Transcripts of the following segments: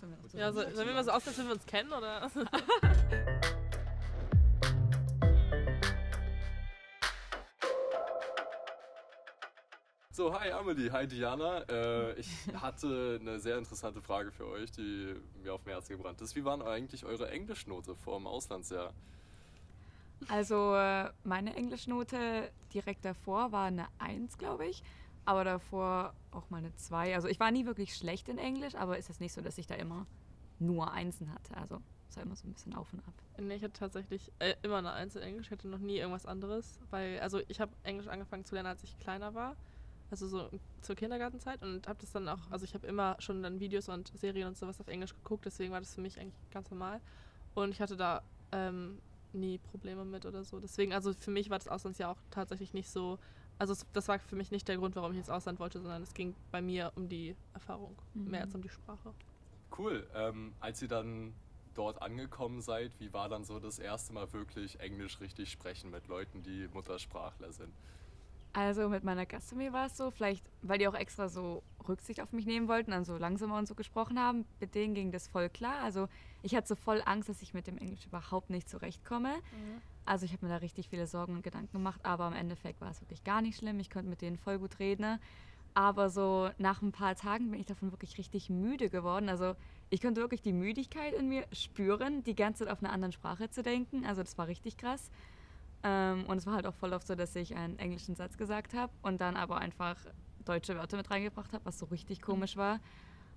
Sollen wir, so Ja, so, sollen wir mal so aussehen, als wenn wir uns kennen, oder? So, hi Amelie, hi Diana. Äh, ich hatte eine sehr interessante Frage für euch, die mir auf dem Herzen gebrannt ist. Wie waren eigentlich eure Englischnote vor dem Auslandsjahr? Also äh, meine Englischnote direkt davor war eine 1, glaube ich. Aber davor auch mal eine 2. Also ich war nie wirklich schlecht in Englisch, aber ist es nicht so, dass ich da immer nur Einsen hatte. Also es war immer so ein bisschen auf und ab. nee, ich hatte tatsächlich äh, immer eine Eins in Englisch. Ich hatte noch nie irgendwas anderes. Weil, also ich habe Englisch angefangen zu lernen, als ich kleiner war. Also so zur Kindergartenzeit. Und habe das dann auch, also ich habe immer schon dann Videos und Serien und sowas auf Englisch geguckt. Deswegen war das für mich eigentlich ganz normal. Und ich hatte da ähm, nie Probleme mit oder so. Deswegen, also für mich war das Auslandsjahr auch tatsächlich nicht so. Also es, das war für mich nicht der Grund, warum ich ins Ausland wollte, sondern es ging bei mir um die Erfahrung, Mhm. mehr als um die Sprache. Cool. Ähm, als ihr dann dort angekommen seid, wie war dann so das erste Mal wirklich Englisch richtig sprechen mit Leuten, die Muttersprachler sind? Also mit meiner Gastfamilie war es so, vielleicht, weil die auch extra so Rücksicht auf mich nehmen wollten, dann so langsamer und so gesprochen haben. Mit denen ging das voll klar. Also ich hatte so voll Angst, dass ich mit dem Englisch überhaupt nicht zurechtkomme. Also ich habe mir da richtig viele Sorgen und Gedanken gemacht, aber im Endeffekt war es wirklich gar nicht schlimm. Ich konnte mit denen voll gut reden. ne? Aber so nach ein paar Tagen bin ich davon wirklich richtig müde geworden. Also ich konnte wirklich die Müdigkeit in mir spüren, die ganze Zeit auf einer anderen Sprache zu denken. Also das war richtig krass. Ähm, und es war halt auch voll oft so, dass ich einen englischen Satz gesagt habe und dann aber einfach deutsche Wörter mit reingebracht habe, was so richtig komisch war.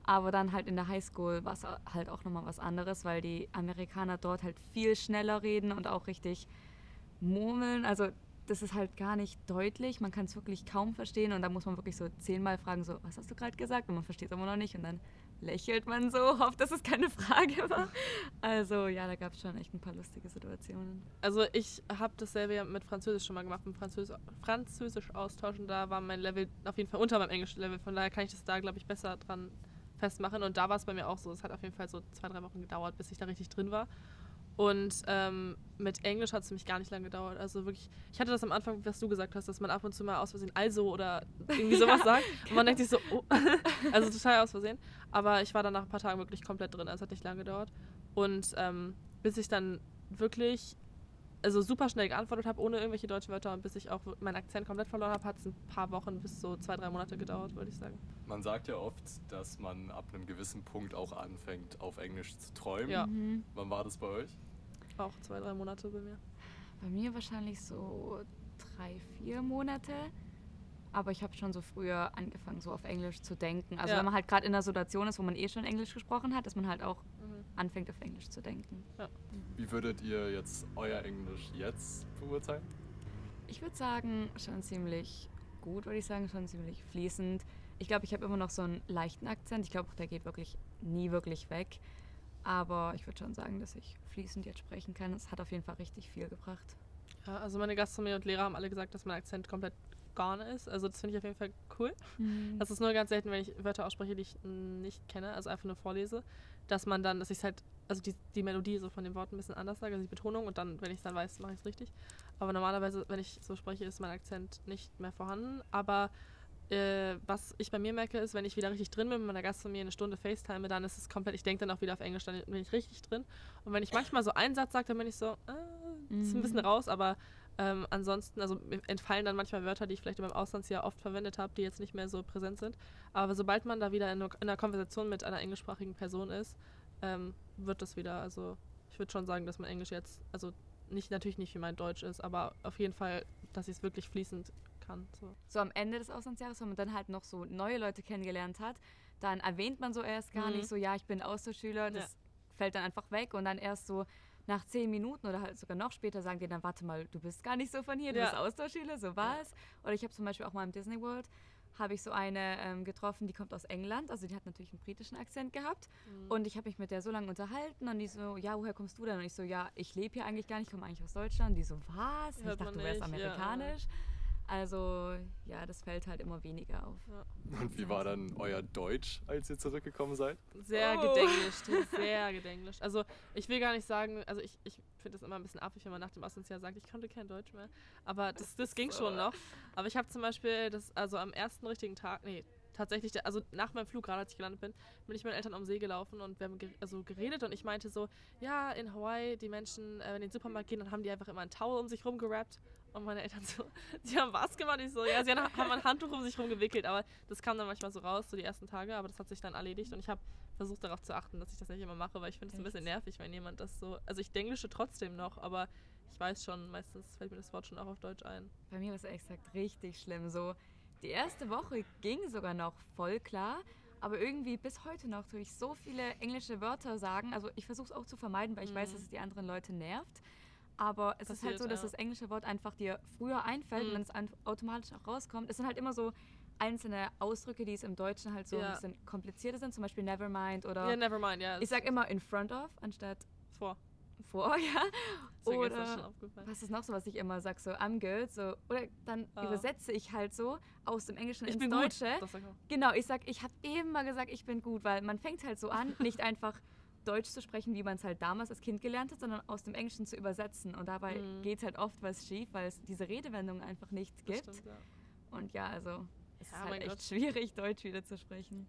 Aber dann halt in der Highschool war es halt auch nochmal was anderes, weil die Amerikaner dort halt viel schneller reden und auch richtig murmeln. Also das ist halt gar nicht deutlich. Man kann es wirklich kaum verstehen und da muss man wirklich so zehnmal fragen, so, was hast du gerade gesagt? Und man versteht es immer noch nicht und dann lächelt man so, hofft, dass es keine Frage war. Also ja, da gab es schon echt ein paar lustige Situationen. Also ich habe dasselbe mit Französisch schon mal gemacht, mit Französisch, Französisch austauschen. Da war mein Level auf jeden Fall unter meinem Englisch-Level. Von daher kann ich das da, glaube ich, besser dran festmachen. Und da war es bei mir auch so. Es hat auf jeden Fall so zwei, drei Wochen gedauert, bis ich da richtig drin war. Und ähm, mit Englisch hat es nämlich gar nicht lange gedauert. Also wirklich, ich hatte das am Anfang, was du gesagt hast, dass man ab und zu mal aus Versehen also oder irgendwie sowas sagt. Und man denkt sich so, oh. also total aus Versehen. Aber ich war dann nach ein paar Tagen wirklich komplett drin. Also es hat nicht lange gedauert. Und ähm, bis ich dann wirklich also super schnell geantwortet habe, ohne irgendwelche deutschen Wörter und bis ich auch meinen Akzent komplett verloren habe, hat es ein paar Wochen bis so zwei, drei Monate gedauert, würde ich sagen. Man sagt ja oft, dass man ab einem gewissen Punkt auch anfängt, auf Englisch zu träumen. Ja. Mhm. Wann war das bei euch? Auch zwei, drei Monate bei mir. Bei mir wahrscheinlich so drei, vier Monate. Aber ich habe schon so früher angefangen, so auf Englisch zu denken. Also Ja. wenn man halt gerade in einer Situation ist, wo man eh schon Englisch gesprochen hat, dass man halt auch. Anfängt, auf Englisch zu denken. Wie würdet ihr jetzt euer Englisch jetzt beurteilen? Ich würde sagen, schon ziemlich gut, würde ich sagen, schon ziemlich fließend. Ich glaube, ich habe immer noch so einen leichten Akzent. Ich glaube, der geht wirklich nie wirklich weg. Aber ich würde schon sagen, dass ich fließend jetzt sprechen kann. Es hat auf jeden Fall richtig viel gebracht. Ja, also meine Gastronomie und Lehrer haben alle gesagt, dass mein Akzent komplett gone ist. Also das finde ich auf jeden Fall cool. Das ist nur ganz selten, wenn ich Wörter ausspreche, die ich nicht kenne, also einfach nur vorlese, dass man dann, dass ich halt, also die, die Melodie so von den Worten ein bisschen anders sage, also die Betonung und dann, wenn ich es dann weiß, mache ich es richtig. Aber normalerweise, wenn ich so spreche, ist mein Akzent nicht mehr vorhanden. Aber äh, was ich bei mir merke, ist, wenn ich wieder richtig drin bin mit meiner Gastfamilie eine Stunde FaceTime, dann ist es komplett, ich denke dann auch wieder auf Englisch, dann bin ich richtig drin. Und wenn ich manchmal so einen Satz sage, dann bin ich so, äh, ist ein bisschen Mhm. raus, aber ähm, ansonsten, also entfallen dann manchmal Wörter, die ich vielleicht meinem Auslandsjahr oft verwendet habe, die jetzt nicht mehr so präsent sind. Aber sobald man da wieder in, einer- in einer Konversation mit einer englischsprachigen Person ist, ähm, wird das wieder, also ich würde schon sagen, dass mein Englisch jetzt, also nicht natürlich nicht wie mein Deutsch ist, aber auf jeden Fall, dass ich es wirklich fließend kann. So. so am Ende des Auslandsjahres, wenn man dann halt noch so neue Leute kennengelernt hat, dann erwähnt man so erst gar Mhm. nicht so, ja, ich bin Austauschschüler, das fällt dann einfach weg und dann erst so nach zehn Minuten oder halt sogar noch später sagen die dann, warte mal, du bist gar nicht so von hier, du Ja. bist Austauschschüler, so war es. Oder ich habe zum Beispiel auch mal im Disney World, habe ich so eine ähm, getroffen, die kommt aus England, also die hat natürlich einen britischen Akzent gehabt Mhm. und ich habe mich mit der so lange unterhalten und die so, ja, woher kommst du denn? Und ich so, ja, ich lebe hier eigentlich gar nicht, ich komme eigentlich aus Deutschland. Die so, was? Ich Hört dachte, man du wärst nicht, ja. Also ja, das fällt halt immer weniger auf. Und wie war dann euer Deutsch, als ihr zurückgekommen seid? Sehr Oh. gedenglischt, sehr gedenglischt. Also ich will gar nicht sagen, also ich, ich finde das immer ein bisschen affig, wenn man nach dem Auslandsjahr sagt, ich konnte kein Deutsch mehr. Aber das, das ging schon noch. Aber ich habe zum Beispiel das, also am ersten richtigen Tag, nee, tatsächlich, also nach meinem Flug, gerade als ich gelandet bin, bin ich mit meinen Eltern am See gelaufen und wir haben ge also geredet und ich meinte so, ja, in Hawaii, die Menschen, äh, wenn die in den Supermarkt gehen, dann haben die einfach immer einen Towel um sich rumgerappt. Und meine Eltern so, die haben was gemacht? Ich so, ja, sie haben haben ein Handtuch um sich rumgewickelt, aber das kam dann manchmal so raus, so die ersten Tage, aber das hat sich dann erledigt und ich habe versucht darauf zu achten, dass ich das nicht immer mache, weil ich finde es ein bisschen nervig, wenn jemand das so, also ich englische trotzdem noch, aber ich weiß schon, meistens fällt mir das Wort schon auch auf Deutsch ein. Bei mir war es ehrlich gesagt richtig schlimm. So, die erste Woche ging sogar noch voll klar, aber irgendwie bis heute noch tue ich so viele englische Wörter sagen. Also ich versuche es auch zu vermeiden, weil ich weiß, Mhm. dass es die anderen Leute nervt. Aber es ist halt Passiert, so, dass ja. das englische Wort einfach dir früher einfällt Mhm. und dann es automatisch auch rauskommt. Es sind halt immer so einzelne Ausdrücke, die es im Deutschen halt so Ja. ein bisschen komplizierter sind, zum Beispiel nevermind oder Ja, never mind, ja. ich sag immer in front of anstatt vor. vor, ja. Ist schon Oder aufgefallen. was ist noch so, was ich immer sag, so I'm good, so oder dann Ah. übersetze ich halt so aus dem Englischen Ich ins bin Deutsche. gut. Das sag ich auch. Genau, ich sag, ich habe immer gesagt, ich bin gut, weil man fängt halt so an, nicht einfach Deutsch zu sprechen, wie man es halt damals als Kind gelernt hat, sondern aus dem Englischen zu übersetzen. Und dabei Mhm. geht halt oft was schief, weil es diese Redewendungen einfach nicht Das gibt. stimmt, ja. Und ja, also es Ja, ist halt echt Gott. schwierig, Deutsch wieder zu sprechen.